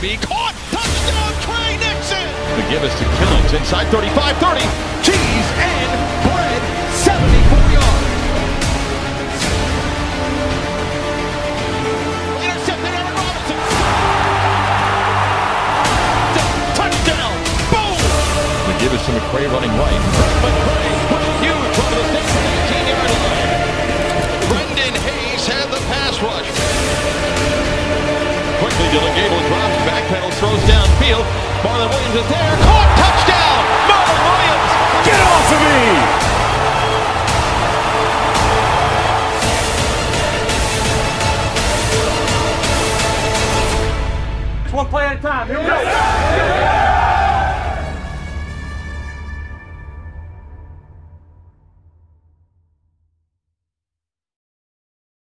be caught. Touchdown, Tre Nixon. McGinnis to Killins inside 35 30. Cheese and bread, 74 yards. Intercepted Aaron Robinson. Touchdown. Boom. McGinnis to McCrae running right. McCrae with a huge run to the 18 yard line. Brendon Hayes had the pass rush. Quickly, Dillon Marlon Williams is there. Caught, touchdown! Marlon Williams! Get off of me! It's one play at a time. Here we go.